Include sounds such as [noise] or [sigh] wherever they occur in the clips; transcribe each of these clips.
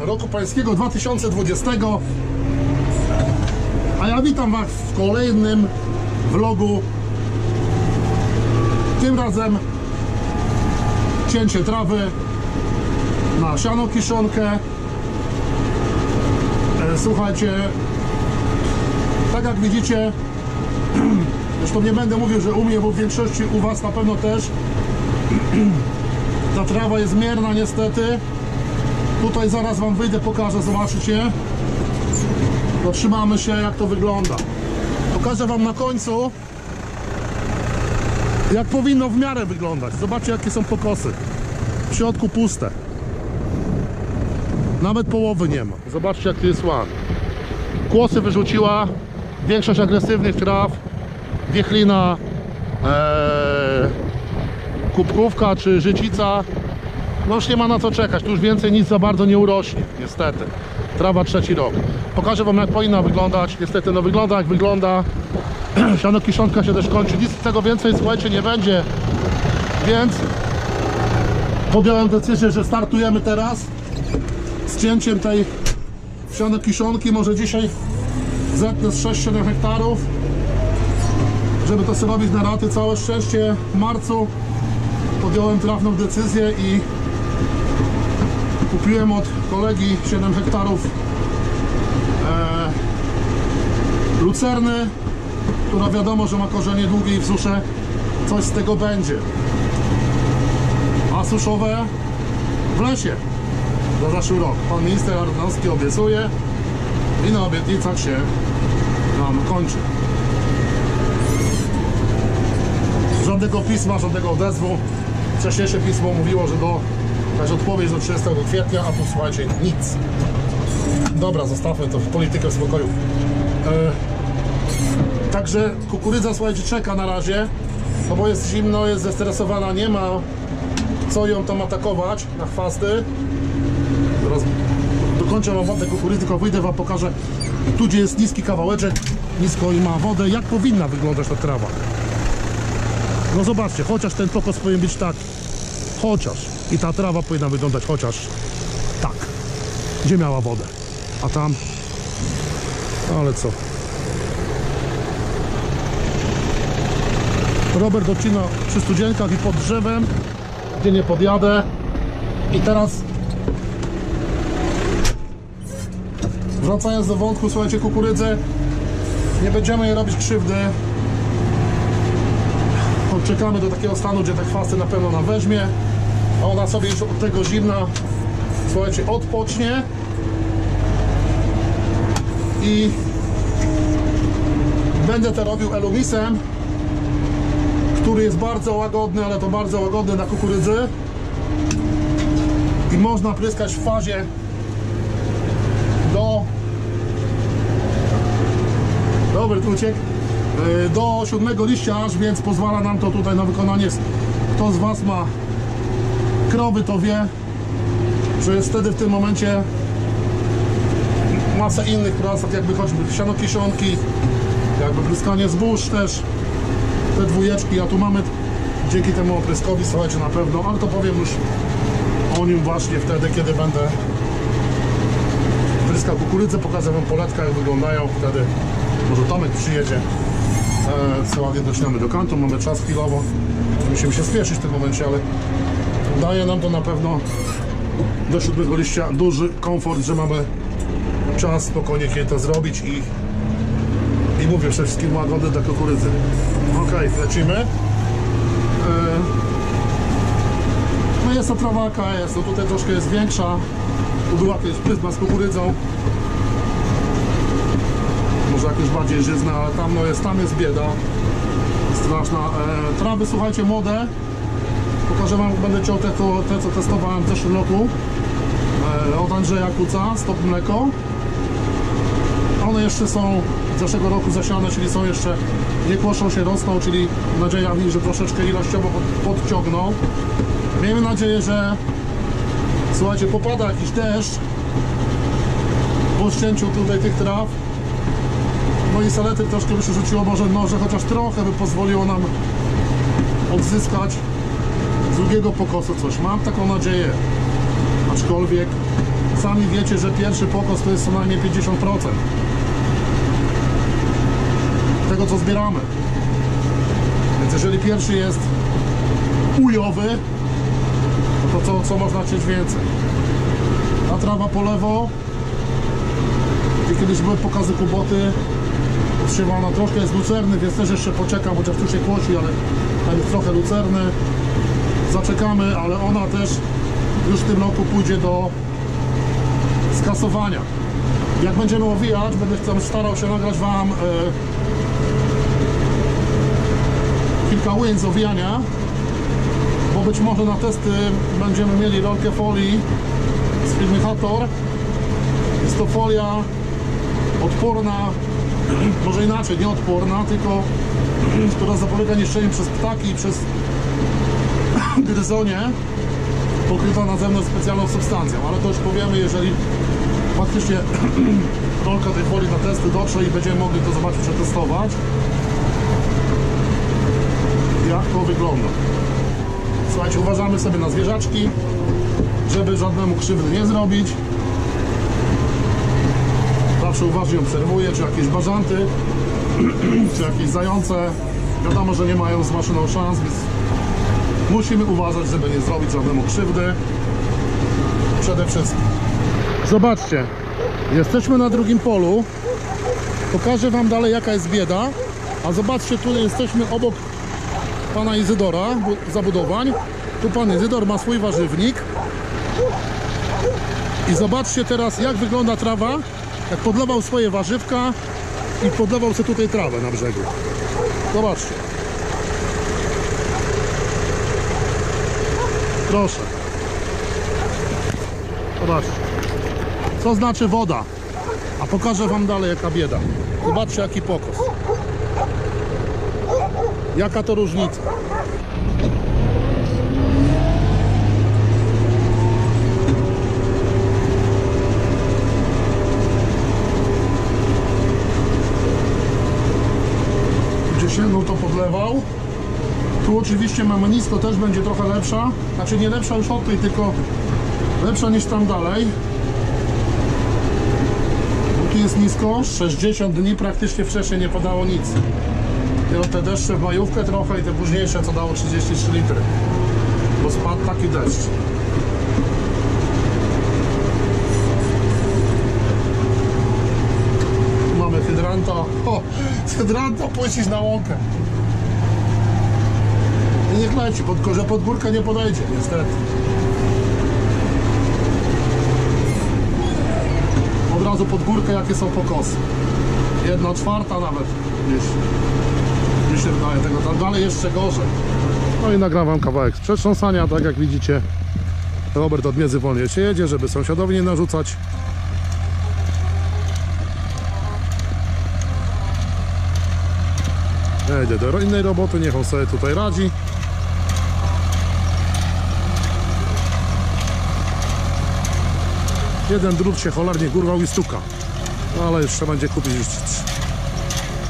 18 maja roku pańskiego 2020 A ja witam Was w kolejnym vlogu. Tym razem cięcie trawy na siano kiszonkę. E, Słuchajcie Tak jak widzicie [clears throat] Zresztą nie będę mówił, że u mnie, bo w większości u Was na pewno też. [clears throat] Ta trawa jest mierna niestety. Tutaj zaraz Wam wyjdę, pokażę, zobaczycie. Dotrzymamy się jak to wygląda. Pokażę Wam na końcu jak powinno w miarę wyglądać. Zobaczcie jakie są pokosy. W środku puste. Nawet połowy nie ma. Zobaczcie jak tu jest łan. Kłosy wyrzuciła. Większość agresywnych traw. Wiechlina. Eee, kubkówka czy życica no już nie ma na co czekać, tu już więcej nic za bardzo nie urośnie, niestety. Trawa trzeci rok. Pokażę wam jak powinna wyglądać, niestety no wygląda jak wygląda. [clears throat] Siano kiszonka się też kończy, nic z tego więcej słuchajcie nie będzie. Więc podjąłem decyzję, że startujemy teraz z cięciem tej siano kiszonki, może dzisiaj zetnę z 6-7 hektarów żeby to sobie robić na raty, całe szczęście w marcu podjąłem trafną decyzję i kupiłem od kolegi 7 hektarów e, lucerny, która wiadomo, że ma korzenie długie i w susze coś z tego będzie. A suszowe w lesie za zeszły rok. Pan minister Ardanowski obiecuje i na obietnicach się nam kończy. Żadnego pisma, żadnego odezwu. Wcześniejsze pismo mówiło, że do jakaś odpowiedź do 30 kwietnia, a tu słuchajcie, nic. Dobra, zostawmy to w politykę w spokoju. E, także kukurydza, słuchajcie, czeka na razie, no bo jest zimno, jest zestresowana, nie ma co ją tam atakować na chwasty. Zaraz dokończę wam wątek kukurydzy, tylko wyjdę wam pokażę tu, gdzie jest niski kawałeczek, nisko i ma wodę, jak powinna wyglądać ta trawa. No zobaczcie, chociaż ten pokos powinien być taki. Chociaż. I ta trawa powinna wyglądać chociaż tak. Gdzie miała wodę. A tam... Ale co? Robert odcina przy studzienkach i pod drzewem, gdzie nie podjadę. I teraz... Wracając do wątku, słuchajcie, kukurydzę. Nie będziemy jej robić krzywdy czekamy do takiego stanu, gdzie te chwasty na pewno nam weźmie, a ona sobie już od tego zimna, słuchajcie, odpocznie. I będę to robił elumisem, który jest bardzo łagodny, ale to bardzo łagodny na kukurydzy. I można pryskać w fazie do dobry tu uciekł. Do 7 liścia aż, więc pozwala nam to tutaj na wykonanie. Kto z Was ma krowy, to wie, że jest wtedy w tym momencie masa innych prac, tak jakby choćby siano kiszonki, jakby pryskanie zbóż też, te dwójeczki, a tu mamy dzięki temu opryskowi, słuchajcie, na pewno, ale to powiem już o nim właśnie wtedy, kiedy będę pryskał kukurydzę, pokażę Wam poletka, jak wyglądają, wtedy może Tomek przyjedzie. E, co ładnie docinamy do kantu, mamy czas chwilowo. Musimy się spieszyć w tym momencie, ale daje nam to na pewno do siódmego liścia duży komfort, że mamy czas spokojnie kiedy to zrobić i i mówię przede wszystkim łagodę dla kukurydzy. Ok, lecimy. E, no jest to trawaka, jest to tutaj troszkę jest większa. Tu była kiedyś pryzma z kukurydzą. Może jakieś bardziej żyzne, ale tam no jest, tam jest bieda. Straszna. E, trawy, słuchajcie, młode. Pokażę wam, będę ciął te, te co testowałem w zeszłym roku e, od Andrzeja Kuca, Stop Mleko. One jeszcze są z zeszłego roku zasiane, czyli są jeszcze, nie kłoszą się, rosną, czyli nadzieja mi, że troszeczkę ilościowo pod, podciągną. Miejmy nadzieję, że słuchajcie, popada jakiś deszcz po ścięciu tutaj tych traw no i salety troszkę by się rzuciło, może, może chociaż trochę by pozwoliło nam odzyskać drugiego pokosu coś. Mam taką nadzieję. Aczkolwiek sami wiecie, że pierwszy pokos to jest co najmniej 50% tego, co zbieramy. Więc jeżeli pierwszy jest ujowy, no to co, co można chcieć więcej? Ta trawa po lewo, gdzie kiedyś były pokazy kuboty, odsiewana troszkę jest lucerny, więc też jeszcze poczekam, chociaż tu się kłosi, ale tam jest trochę lucerny. Zaczekamy, ale ona też już w tym roku pójdzie do skasowania. Jak będziemy owijać, będę starał się nagrać Wam e, kilka win z owijania, bo być może na testy będziemy mieli rolkę folii z firmy Hator. Jest to folia odporna, [clears throat] może inaczej, nie odporna, tylko [clears throat] która zapobiega niszczeniu przez ptaki przez gryzonie pokryta na zewnątrz specjalną substancją, ale to już powiemy, jeżeli faktycznie [clears throat] rolka tej folii na testy dotrze i będziemy mogli to zobaczyć, przetestować jak to wygląda. Słuchajcie, uważamy sobie na zwierzaczki, żeby żadnemu krzywdy nie zrobić. Zawsze uważnie obserwuję, czy jakieś bażanty, [clears throat] czy jakieś zające. Wiadomo, że nie mają z maszyną szans, więc musimy uważać, żeby nie zrobić żadnemu krzywdy. Przede wszystkim. Zobaczcie, jesteśmy na drugim polu. Pokażę Wam dalej, jaka jest bieda. A zobaczcie, tu jesteśmy obok pana Izydora bu- zabudowań. Tu pan Izydor ma swój warzywnik. I zobaczcie teraz, jak wygląda trawa, jak podlewał swoje warzywka i podlewał sobie tutaj trawę na brzegu. Zobaczcie. Proszę. Zobaczcie. Co znaczy woda? A pokażę wam dalej jaka bieda. Zobaczcie jaki pokos. Jaka to różnica? Gdzie się no to podlewał. Oczywiście mamy nisko, też będzie trochę lepsza. Znaczy nie lepsza już od tej, tylko lepsza niż tam dalej. Tu jest nisko, 60 dni praktycznie wcześniej nie padało nic. I te deszcze w majówkę trochę i te późniejsze co dało 33 litry. Bo spadł taki deszcz. Tu mamy hydranta. O, [laughs] hydranta puścić na łąkę. Leci, pod, że górkę nie podejdzie, niestety. Od razu pod górkę jakie są pokosy. Jedna czwarta nawet gdzieś. Mi się wydaje tego, tam dalej jeszcze gorzej. No i nagram wam kawałek z przetrząsania, tak jak widzicie. Robert od między wolnie się jedzie, żeby sąsiadowi nie narzucać. Idę do innej roboty, niech on sobie tutaj radzi. Jeden drut się cholernie gurwał i stuka. Ale jeszcze będzie kupić już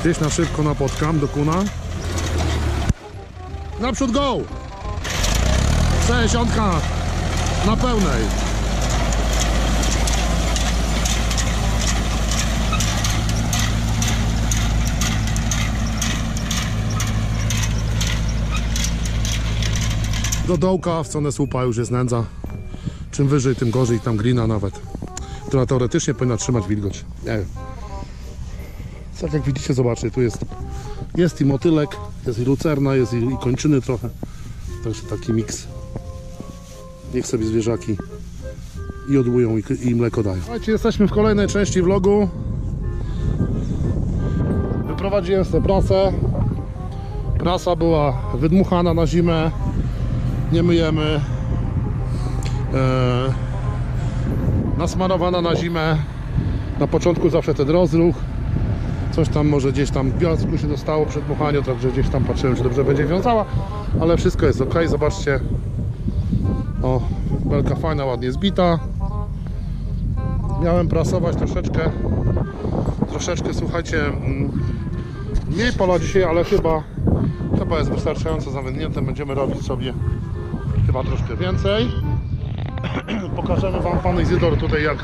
gdzieś na szybko napotkam do kuna. Naprzód go! 60 na pełnej. Do dołka w stronę słupa już jest nędza. Czym wyżej, tym gorzej, tam glina nawet. Która teoretycznie powinna trzymać wilgoć. Nie wiem. Tak jak widzicie, zobaczcie, tu jest, jest i motylek, jest i lucerna, jest i, i kończyny trochę. Także taki miks. Niech sobie zwierzaki i odłują i, i mleko dają. Słuchajcie, jesteśmy w kolejnej części vlogu. Wyprowadziłem sobie prasę. Prasa była wydmuchana na zimę. Nie myjemy. Eee, nasmarowana na zimę. Na początku zawsze ten rozruch. Coś tam może gdzieś tam piasku się dostało przed dmuchaniu, także gdzieś tam patrzyłem, czy dobrze będzie wiązała, ale wszystko jest ok. Zobaczcie. O, belka fajna, ładnie zbita. Miałem prasować troszeczkę. Troszeczkę, słuchajcie, mm, mniej pola dzisiaj, ale chyba chyba jest wystarczająco zawędnięte. Będziemy robić sobie chyba troszkę więcej. [clears throat] pokażemy wam pan Izydor tutaj jak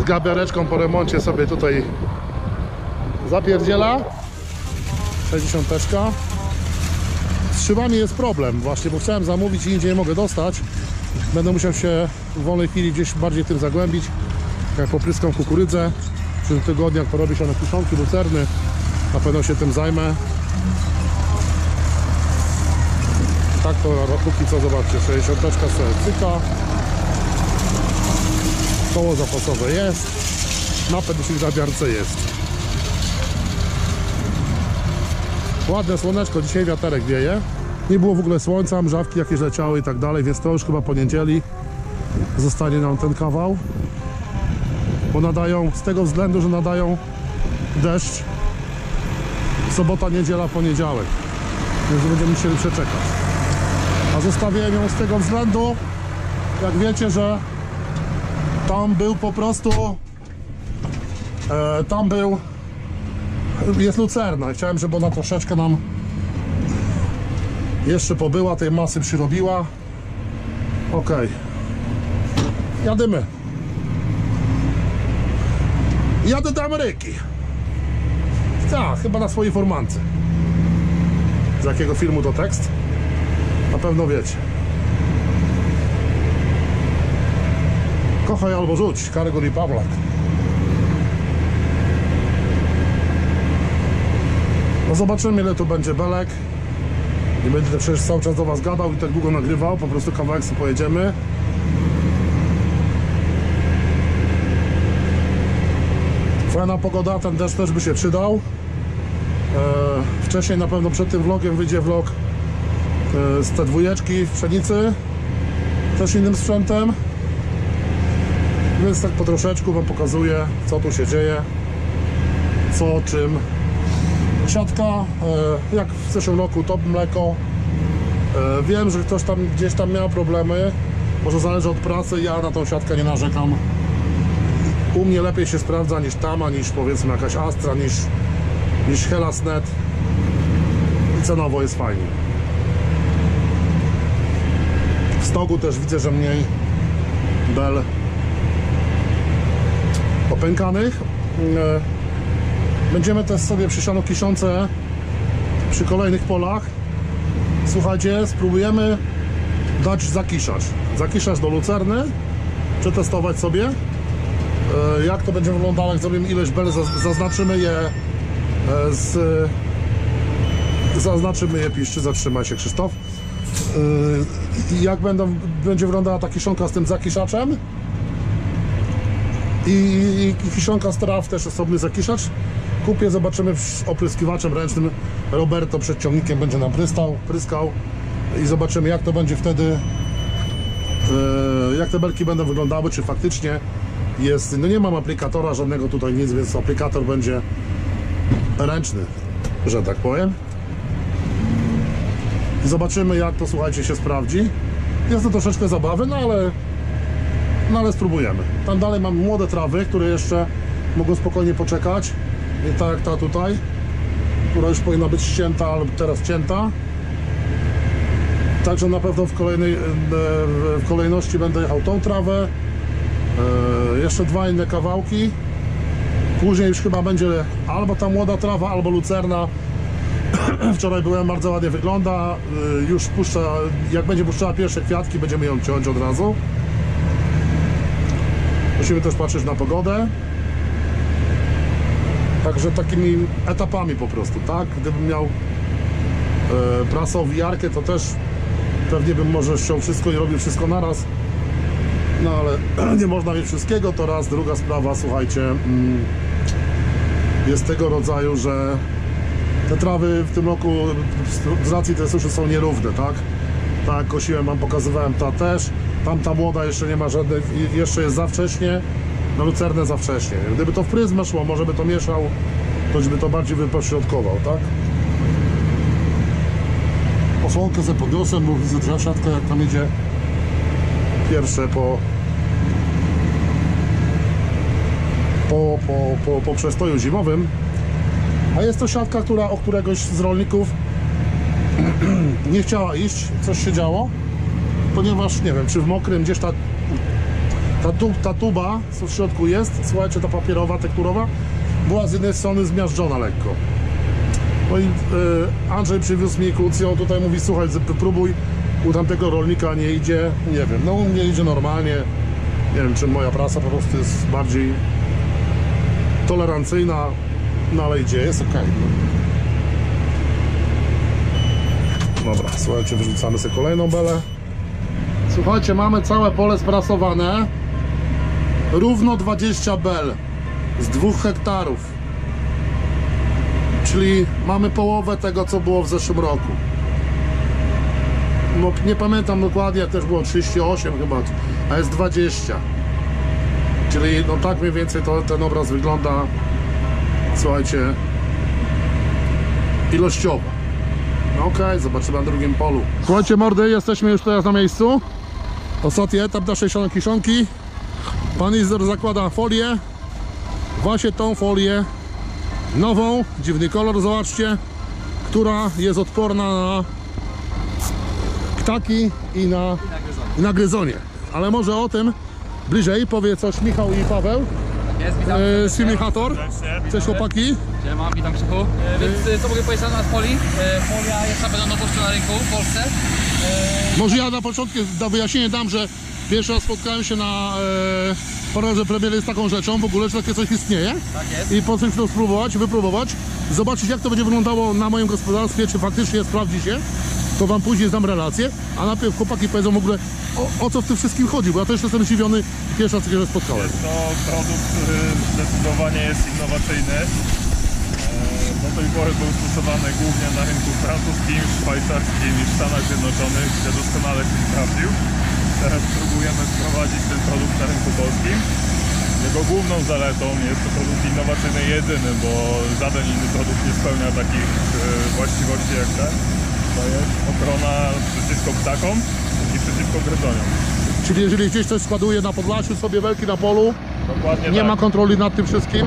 z gabiareczką po remoncie sobie tutaj zapierdziela. 60 teczka z szybami jest problem właśnie, bo chciałem zamówić i indziej mogę dostać. Będę musiał się w wolnej chwili gdzieś bardziej tym zagłębić jak popryskam kukurydzę. W przyszłym tygodniu jak porobię się na kiszonki, lucerny na pewno się tym zajmę. Tak to póki co zobaczcie 60 teczka sobie cyka koło zapasowe jest. Napęd w zabiarce jest. Ładne słoneczko, dzisiaj wiaterek wieje. Nie było w ogóle słońca, mrzawki jakieś leciały i tak dalej, więc to już chyba po niedzieli zostanie nam ten kawał. Bo nadają, z tego względu, że nadają deszcz sobota, niedziela, poniedziałek. Więc będziemy musieli przeczekać. A zostawiłem ją z tego względu. Jak wiecie, że tam był po prostu e, tam był jest lucerna. Chciałem, żeby ona troszeczkę nam jeszcze pobyła, tej masy przyrobiła. Ok jadymy. Jadę do Ameryki. Tak, chyba na swojej formance. Z jakiego filmu to tekst? na pewno wiecie Kochaj albo rzuć, Kargol i Pawlak. No zobaczymy ile tu będzie belek. Nie będę przecież cały czas do was gadał i tak długo nagrywał, po prostu kawałek sobie pojedziemy. Fajna pogoda, ten deszcz też by się przydał. Eee, wcześniej na pewno przed tym vlogiem wyjdzie vlog e, z te dwójeczki w pszenicy. Też innym sprzętem. Więc tak po troszeczku Wam pokazuję, co tu się dzieje, co, czym. Siatka, e, jak w zeszłym roku, top mleko. E, wiem, że ktoś tam gdzieś tam miał problemy, może zależy od pracy, ja na tą siatkę nie narzekam. U mnie lepiej się sprawdza niż Tama, niż powiedzmy jakaś Astra, niż, niż Helasnet. I cenowo jest fajnie. W stogu też widzę, że mniej bel opękanych. E, Będziemy też sobie przy kiszące przy kolejnych polach. Słuchajcie, spróbujemy dać zakiszacz. Zakiszacz do lucerny, przetestować sobie. E, Jak to będzie wyglądało, jak zrobimy ilość bel, zaz- zaznaczymy je e, z... Zaznaczymy je, piszczy, zatrzymaj się Krzysztof. Jak będą, będzie wyglądała ta kiszonka z tym zakiszaczem, i, i, kiszonka z też osobny zakiszacz. Kupię, zobaczymy z opryskiwaczem ręcznym. Roberto przed ciągnikiem będzie nam prystał, pryskał i zobaczymy jak to będzie wtedy, e, jak te belki będą wyglądały, czy faktycznie jest, no nie mam aplikatora żadnego tutaj nic, więc aplikator będzie ręczny, że tak powiem. Zobaczymy jak to, słuchajcie, się sprawdzi. Jest to troszeczkę zabawy, no ale no ale spróbujemy. Tam dalej mam młode trawy, które jeszcze mogą spokojnie poczekać. Nie tak jak ta tutaj, która już powinna być ścięta, ale teraz cięta. Także na pewno w, kolejnej, e, w kolejności będę jechał tą trawę. E, Jeszcze dwa inne kawałki. Później już chyba będzie albo ta młoda trawa, albo lucerna. [clears throat] Wczoraj byłem, bardzo ładnie wygląda. E, Już puszcza, jak będzie puszczała pierwsze kwiatki, będziemy ją ciąć od razu. Musimy też patrzeć na pogodę. Także takimi etapami po prostu, tak? Gdybym miał e, prasę owijarkę, to też pewnie bym może ściął wszystko i robił wszystko naraz. No ale [clears throat] nie można mieć wszystkiego, to raz. Druga sprawa, słuchajcie, mm, jest tego rodzaju, że te trawy w tym roku z- racji tej suszy są nierówne, tak? Tak, kosiłem, wam pokazywałem ta też. Tamta młoda jeszcze nie ma żadnych, i- jeszcze jest za wcześnie. Na lucernę za wcześnie. Gdyby to w pryzmę szło, może by to mieszał, to by to bardziej wypośrodkował, tak? Osłonkę ze podniosłem, bo widzę siatkę jak tam idzie pierwsze po po, po, po, po przestoju zimowym. A jest to siatka, która o któregoś z rolników [clears throat] nie chciała iść, coś się działo, ponieważ nie wiem, czy w mokrym gdzieś ta Ta, tu, ta tuba, co w środku jest, słuchajcie, ta papierowa, tekturowa, była z jednej strony zmiażdżona lekko. No i e, Andrzej przywiózł mi kucją, tutaj mówi, słuchaj, próbuj, u tamtego rolnika nie idzie, nie wiem, no u mnie idzie normalnie, nie wiem, czy moja prasa po prostu jest bardziej tolerancyjna, no ale idzie, jest okej. no. Dobra, słuchajcie, wyrzucamy sobie kolejną belę. Słuchajcie, mamy całe pole sprasowane. Równo 20 bel z 2 hektarów. Czyli mamy połowę tego, co było w zeszłym roku. No, nie pamiętam dokładnie, też było 38 chyba, a jest 20. Czyli no tak mniej więcej to, ten obraz wygląda, słuchajcie, ilościowo. No okej, zobaczymy na drugim polu. Słuchajcie mordy, jesteśmy już teraz na miejscu. Ostatni etap naszej kiszonki. Pan Izor zakłada folię. Właśnie tą folię nową, dziwny kolor, zobaczcie, która jest odporna na ptaki i na, i na gryzonie. Ale może o tym bliżej powie coś Michał i Paweł. E, Simulator. Cześć chłopaki. Siema, witam Krzychu. E, Więc e, co mogę powiedzieć na temat folii? E, Folia jest na pewno nowością na rynku w Polsce. E, Może ja na początku do wyjaśnienia dam, że pierwszy raz spotkałem się na e, parorze premiery z taką rzeczą, w ogóle, że takie coś istnieje. Tak jest. I po coś to spróbować, wypróbować, zobaczyć jak to będzie wyglądało na moim gospodarstwie, czy faktycznie sprawdzi się, to wam później dam relację, a najpierw chłopaki powiedzą w ogóle o, o co w tym wszystkim chodzi, bo ja też jestem zdziwiony pierwszy raz takiego spotkałem. Jest to produkt, który zdecydowanie jest innowacyjny. E, Do tej pory był stosowany głównie na rynku francuskim, szwajcarskim i w Stanach Zjednoczonych, gdzie doskonale się sprawdził. Teraz próbujemy wprowadzić ten produkt na rynku polskim. Jego główną zaletą jest to produkt innowacyjny jedyny, bo żaden inny produkt nie spełnia takich e, właściwości jak ten. To jest ochrona przeciwko ptakom i przeciwko gryzoniom. Czyli jeżeli gdzieś coś składuje na Podlasiu sobie belki na polu, Dokładnie nie tak. ma kontroli nad tym wszystkim,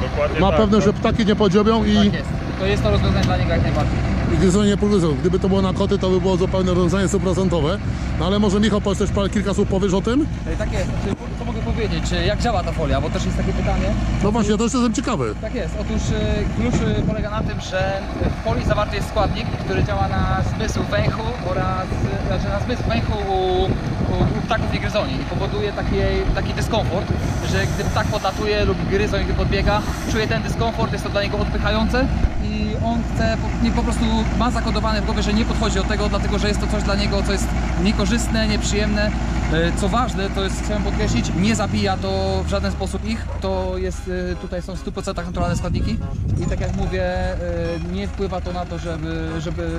Dokładnie ma tak. pewność, że ptaki nie podziobią i Tak jest. To jest to rozwiązanie dla niego jak najbardziej. I nie pogryzą. Gdyby to było na koty, to by było zupełnie rozwiązanie stuprocentowe. No ale może Michał, powiedz też parę, kilka słów powiesz o tym? E, Tak jest. Znaczy, co mogę powiedzieć? Jak działa ta folia? Bo też jest takie pytanie. No właśnie, ja też jestem ciekawy. Tak jest. Otóż e, klucz e, polega na tym, że w folii zawarty jest składnik, który działa na zmysł węchu oraz znaczy na zmysł węchu u, u, ptaków i gryzoni i powoduje taki, taki dyskomfort, że gdy ptak podlatuje lub gryzoń gdy podbiega, czuje ten dyskomfort, jest to dla niego odpychające i on chce, nie, po prostu ma zakodowane w głowie, że nie podchodzi do tego, dlatego że jest to coś dla niego, co jest niekorzystne, nieprzyjemne. E, Co ważne, to jest, chciałem podkreślić, nie zabija to w żaden sposób ich. To jest, e, tutaj są w 100% naturalne składniki i tak jak mówię, e, nie wpływa to na to, żeby, żeby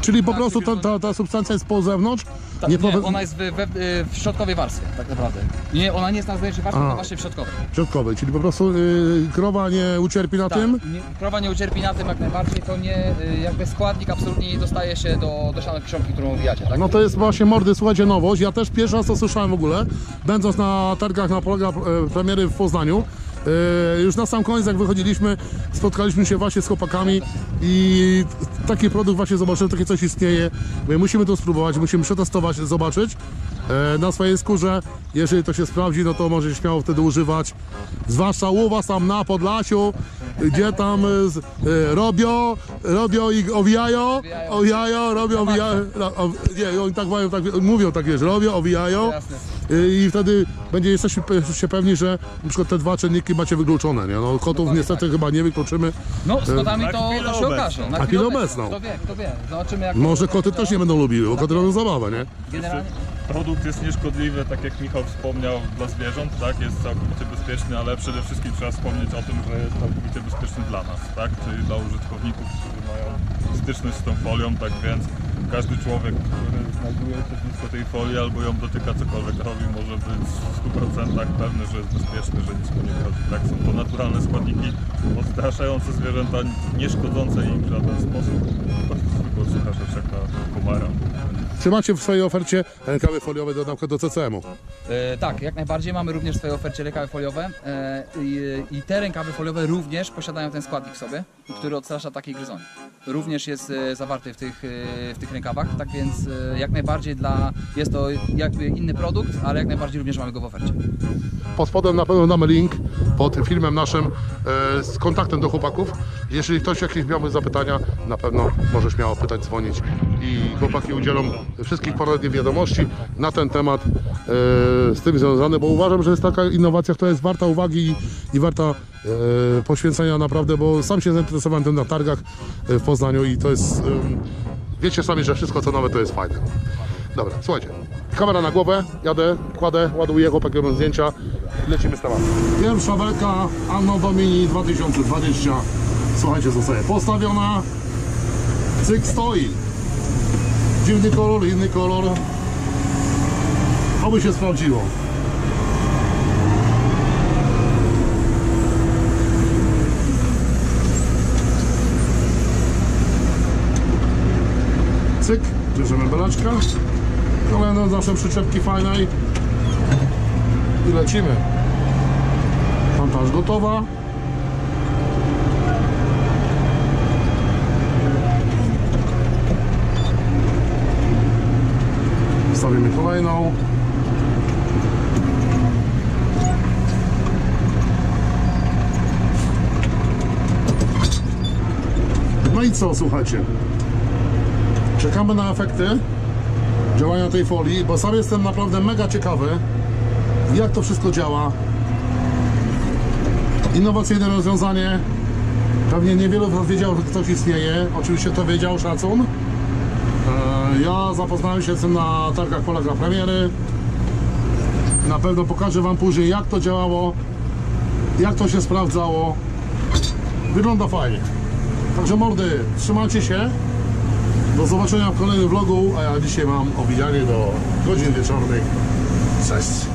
Czyli po prostu ta, ta, ta substancja jest po zewnątrz? ta, nie nie, ona jest w, we, w środkowej warstwie, tak naprawdę. Nie, ona nie jest na zewnętrznej warstwie, A. tylko właśnie w środkowej. środkowej, czyli po prostu y, krowa nie ucierpi na Tak, tym? nie, krowa nie ucierpi na tym jak najbardziej, to nie, e, jakby składnik absolutnie nie dostaje się do, do ścianek kiszonki, którą owijacie, tak? No to jest właśnie mordy, słuchajcie, nowość. Ja też pierwszy raz to słyszałem w ogóle, będąc na targach na e, premiery w Poznaniu. E, już na sam koniec, jak wychodziliśmy, spotkaliśmy się właśnie z chłopakami i taki produkt właśnie zobaczyłem, takie coś istnieje. My musimy to spróbować, musimy przetestować, zobaczyć na swojej skórze. Jeżeli to się sprawdzi, no to możecie śmiało wtedy używać. Zwłaszcza u was tam na Podlasiu, gdzie tam e, z, e, robią, robią i owijają, owijają, robią, owijają. no, o- Nie, oni tak mają, tak, mówią tak, wiesz, robią, owijają. Y, I wtedy będzie jesteśmy pe- się pewni, że na przykład te dwa czynniki macie wykluczone, nie? No kotów niestety chyba nie wykluczymy. No, z kotami Na to, to się okaże. Na chwilę obecną. Kto wie, kto wie. Zobaczymy jak Może koty też nie będą lubiły, bo koty robią zabawę, nie? Generalnie, Produkt jest nieszkodliwy, tak jak Michał wspomniał, dla zwierząt, tak? Jest całkowicie bezpieczny, ale przede wszystkim trzeba wspomnieć o tym, że jest całkowicie bezpieczny dla nas, tak? Czyli dla użytkowników, którzy mają styczność z tą folią, tak więc każdy człowiek, który znajduje się blisko tej folii albo ją dotyka, cokolwiek robi, może być w 100% pewny, że jest bezpieczny, że nic mu nie grozi, tak? Są to naturalne składniki odstraszające zwierzęta, nie szkodzące im w żaden sposób, po prostu zwykła sucha rzecz jak na komara. Czy macie w swojej ofercie rękawy foliowe do, na przykład do CCM-u? E, tak, jak najbardziej mamy również w swojej ofercie rękawy foliowe e, i, i te rękawy foliowe również posiadają ten składnik w sobie, który odstrasza takiej gryzoni. Również jest e, zawarty w tych, e, w tych rękawach, tak więc e, jak najbardziej dla, jest to jakby inny produkt, ale jak najbardziej również mamy go w ofercie. Pod spodem na pewno damy link pod filmem naszym e, z kontaktem do chłopaków. Jeżeli ktoś jakieś miałby zapytania, na pewno może śmiało pytać, dzwonić i chłopaki udzielą wszystkich porad i wiadomości na ten temat e, z tym związane, bo uważam, że jest taka innowacja, która jest warta uwagi i, i warta e, poświęcenia naprawdę, bo sam się zainteresowałem tym na targach e, w Poznaniu i to jest, em, wiecie sami, że wszystko co nowe to jest fajne. Dobra, słuchajcie. Kamera na głowę, jadę, kładę, ładuję, chłopaki robią zdjęcia lecimy z tematem. Pierwsza belka Anno Domini 2020. Słuchajcie, zostaje postawiona. Cyk stoi. Dziwny kolor, inny kolor. Oby się sprawdziło. Cyk, bierzemy belaczka. Kolejne z naszej przyczepki fajnej. I lecimy. Montaż gotowa. Wstawimy kolejną. No i co, słuchajcie? Czekamy na efekty działania tej folii, bo sam jestem naprawdę mega ciekawy, jak to wszystko działa. Innowacyjne rozwiązanie. Pewnie niewielu z Was wiedział, że ktoś istnieje. Oczywiście to wiedział, szacun. E, Ja zapoznałem się z tym na targach Polega Premiery. Na pewno pokażę Wam później, jak to działało, jak to się sprawdzało. Wygląda fajnie. Także mordy, trzymajcie się. Do zobaczenia w kolejnym vlogu, a ja dzisiaj mam owijanie do godzin wieczornych. Cześć!